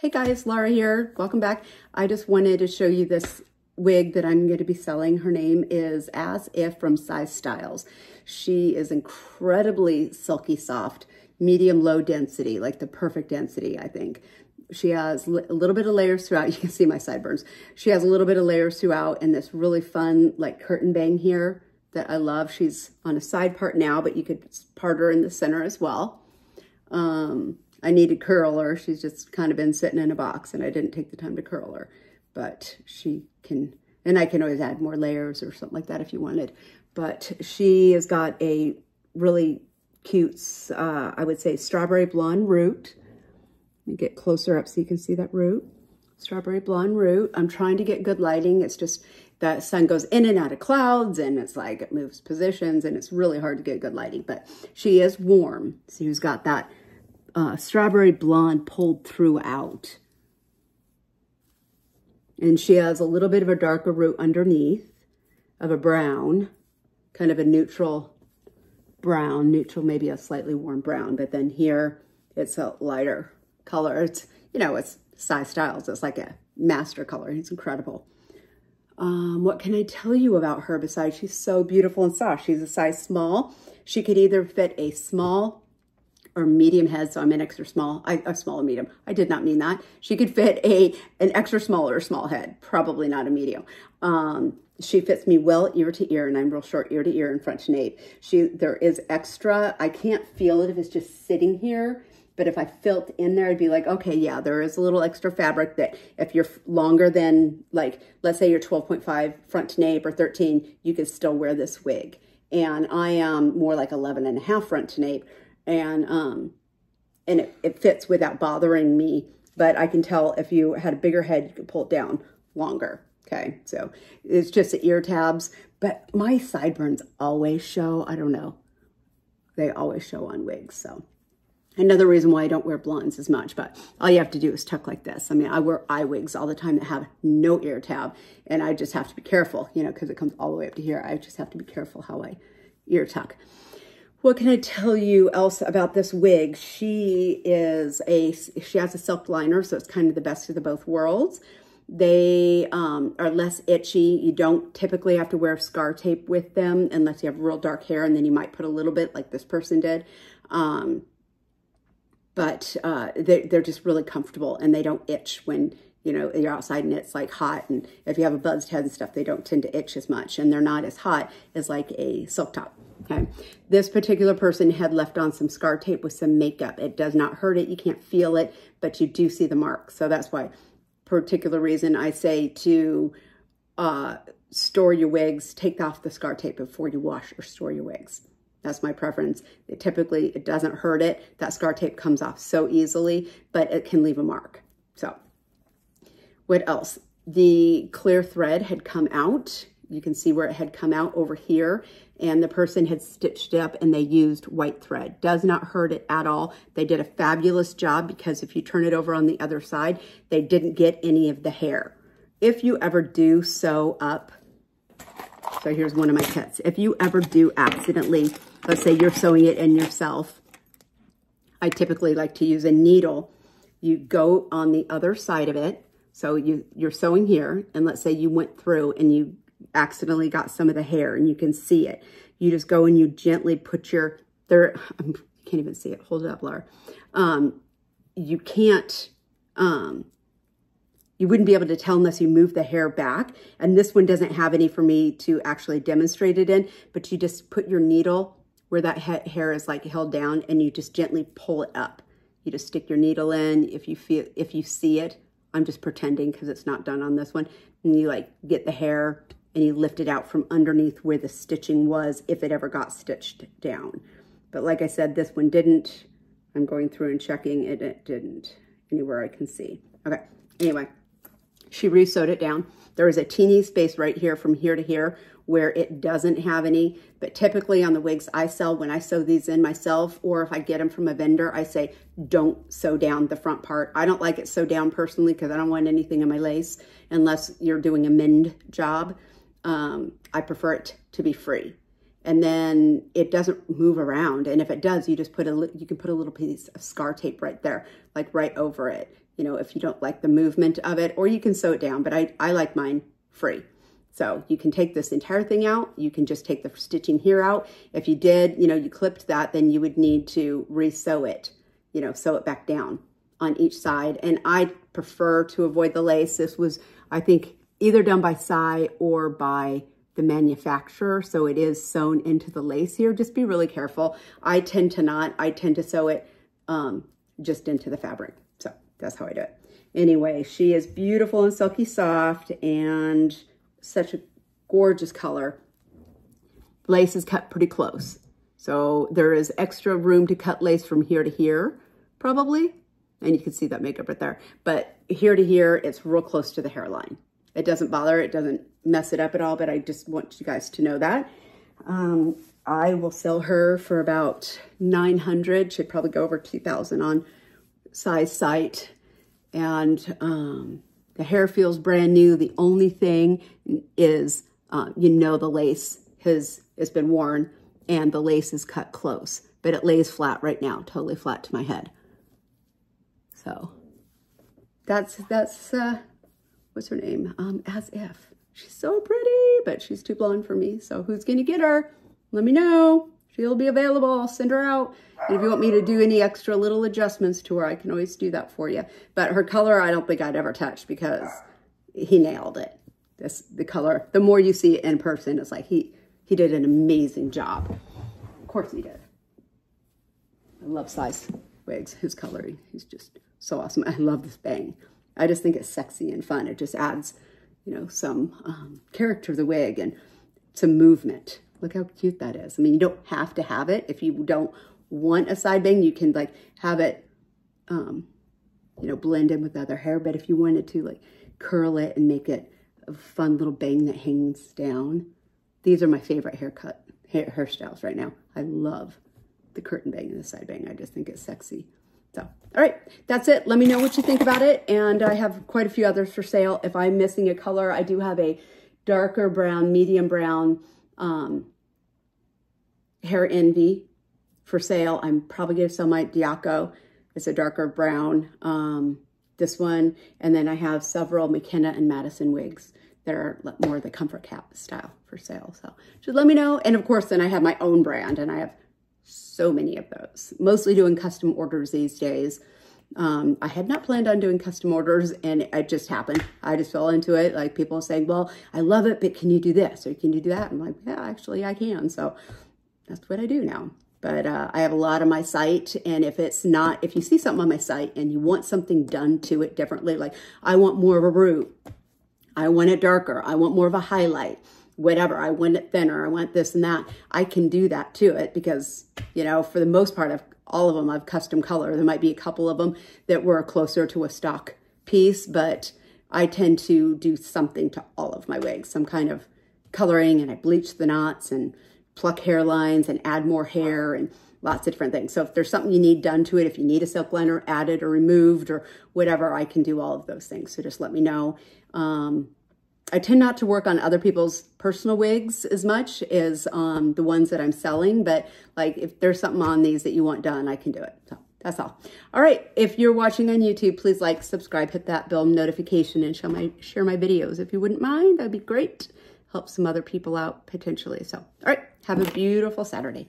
Hey guys, Laura here. Welcome back. I just wanted to show you this wig that I'm going to be selling. Her name is As If from SaiStylez. She is incredibly silky soft, medium low density, like the perfect density, I think. She has a little bit of layers throughout. You can see my sideburns. She has a little bit of layers throughout and this really fun like curtain bang here that I love. She's on a side part now, but you could part her in the center as well. Um, I needed curl her. She's just kind of been sitting in a box and I didn't take the time to curl her. But she can, and I can always add more layers or something like that if you wanted. But she has got a really cute, uh, I would say, strawberry blonde root. Let me get closer up so you can see that root. Strawberry blonde root. I'm trying to get good lighting. It's just the sun goes in and out of clouds and it's like it moves positions and it's really hard to get good lighting. But she is warm. So she's got that uh, strawberry blonde pulled throughout. And she has a little bit of a darker root underneath of a brown, kind of a neutral brown, neutral, maybe a slightly warm brown. But then here it's a lighter color. It's, you know, it's SaiStylez. It's like a master color. It's incredible. Um, what can I tell you about her besides she's so beautiful and soft? She's a size small. She could either fit a small or medium head, so I'm an extra small, I, a small medium. I did not mean that. She could fit a an extra small or small head, probably not a medium. Um, she fits me well ear to ear, and I'm real short ear to ear and front to nape. She there is extra. I can't feel it if it's just sitting here, but if I felt in there, I'd be like, okay, yeah, there is a little extra fabric that if you're longer than like, let's say you're 12.5 front to nape or 13, you can still wear this wig. And I am more like 11 and a half front to nape and um, and it, it fits without bothering me. But I can tell if you had a bigger head, you could pull it down longer. Okay, so it's just the ear tabs. But my sideburns always show. I don't know. They always show on wigs. So another reason why I don't wear blondes as much. But all you have to do is tuck like this. I mean, I wear eye wigs all the time that have no ear tab. And I just have to be careful, you know, because it comes all the way up to here. I just have to be careful how I ear tuck. What can I tell you else about this wig? She is a, she has a silk liner, so it's kind of the best of the both worlds. They um, are less itchy. You don't typically have to wear scar tape with them unless you have real dark hair, and then you might put a little bit like this person did. Um, but uh, they, they're just really comfortable, and they don't itch when you know, you're outside and it's like hot. And if you have a buzzed head and stuff, they don't tend to itch as much and they're not as hot as like a silk top. Okay. This particular person had left on some scar tape with some makeup. It does not hurt it. You can't feel it, but you do see the mark. So that's why particular reason I say to uh, store your wigs, take off the scar tape before you wash or store your wigs. That's my preference. It typically, it doesn't hurt it. That scar tape comes off so easily, but it can leave a mark. So what else? The clear thread had come out. You can see where it had come out over here and the person had stitched it up and they used white thread. Does not hurt it at all. They did a fabulous job because if you turn it over on the other side, they didn't get any of the hair. If you ever do sew up, so here's one of my kits. If you ever do accidentally, let's say you're sewing it in yourself, I typically like to use a needle. You go on the other side of it so you, you're sewing here, and let's say you went through and you accidentally got some of the hair and you can see it. You just go and you gently put your, there, I can't even see it. Hold it up, Laura. Um, you can't, um, you wouldn't be able to tell unless you move the hair back. And this one doesn't have any for me to actually demonstrate it in, but you just put your needle where that hair is like held down and you just gently pull it up. You just stick your needle in. If you feel, if you see it, I'm just pretending because it's not done on this one. And you like get the hair and you lift it out from underneath where the stitching was if it ever got stitched down. But like I said, this one didn't. I'm going through and checking it. It didn't anywhere I can see. Okay, anyway, she re-sewed it down. There is a teeny space right here from here to here where it doesn't have any, but typically on the wigs I sell, when I sew these in myself, or if I get them from a vendor, I say, don't sew down the front part. I don't like it sewed down personally because I don't want anything in my lace unless you're doing a mend job. Um, I prefer it to be free. And then it doesn't move around. And if it does, you just put a, you can put a little piece of scar tape right there, like right over it you know, if you don't like the movement of it, or you can sew it down, but I, I like mine free. So you can take this entire thing out. You can just take the stitching here out. If you did, you know, you clipped that, then you would need to re-sew it, you know, sew it back down on each side. And I prefer to avoid the lace. This was, I think, either done by Sai or by the manufacturer. So it is sewn into the lace here. Just be really careful. I tend to not. I tend to sew it um, just into the fabric. So that's how I do it. Anyway, she is beautiful and silky soft and such a gorgeous color. Lace is cut pretty close. So there is extra room to cut lace from here to here, probably. And you can see that makeup right there. But here to here, it's real close to the hairline. It doesn't bother, it doesn't mess it up at all, but I just want you guys to know that. Um, I will sell her for about 900, should probably go over 2000 on Sai's site. And um, the hair feels brand new. The only thing is, uh, you know, the lace has, has been worn and the lace is cut close, but it lays flat right now, totally flat to my head. So that's, that's, uh, what's her name? Um, As If. She's so pretty, but she's too blonde for me. So who's going to get her? Let me know. She'll be available. I'll send her out. And if you want me to do any extra little adjustments to her, I can always do that for you. But her color, I don't think I'd ever touch because he nailed it. This the color. The more you see it in person, it's like he he did an amazing job. Of course he did. I love Sai's wigs. His coloring, he's just so awesome. I love this bang. I just think it's sexy and fun. It just adds, you know, some um, character to the wig and some movement. Look how cute that is. I mean, you don't have to have it. If you don't want a side bang, you can like have it, um, you know, blend in with other hair. But if you wanted to like curl it and make it a fun little bang that hangs down, these are my favorite haircut hair, hairstyles right now. I love the curtain bang and the side bang. I just think it's sexy. So, all right, that's it. Let me know what you think about it. And I have quite a few others for sale. If I'm missing a color, I do have a darker brown, medium brown, um, Hair Envy for sale. I'm probably going to sell my Diaco. It's a darker brown, um, this one. And then I have several McKenna and Madison wigs that are more the comfort cap style for sale. So just let me know. And of course, then I have my own brand and I have so many of those, mostly doing custom orders these days. Um, I had not planned on doing custom orders and it just happened. I just fell into it. Like people saying, well, I love it, but can you do this or can you do that? I'm like, yeah, actually I can. So that's what I do now. But uh, I have a lot on my site. And if it's not, if you see something on my site and you want something done to it differently, like I want more of a root, I want it darker, I want more of a highlight, whatever, I want it thinner, I want this and that, I can do that to it because, you know, for the most part, I've all of them I've custom color. There might be a couple of them that were closer to a stock piece, but I tend to do something to all of my wigs, some kind of coloring and I bleach the knots and pluck hairlines and add more hair and lots of different things. So if there's something you need done to it, if you need a silk liner added or removed or whatever, I can do all of those things. So just let me know. Um, I tend not to work on other people's personal wigs as much as um, the ones that I'm selling, but like if there's something on these that you want done, I can do it. So that's all. All right. If you're watching on YouTube, please like, subscribe, hit that bell notification and share my, share my videos. If you wouldn't mind, that'd be great. Help some other people out potentially. So, all right. Have a beautiful Saturday.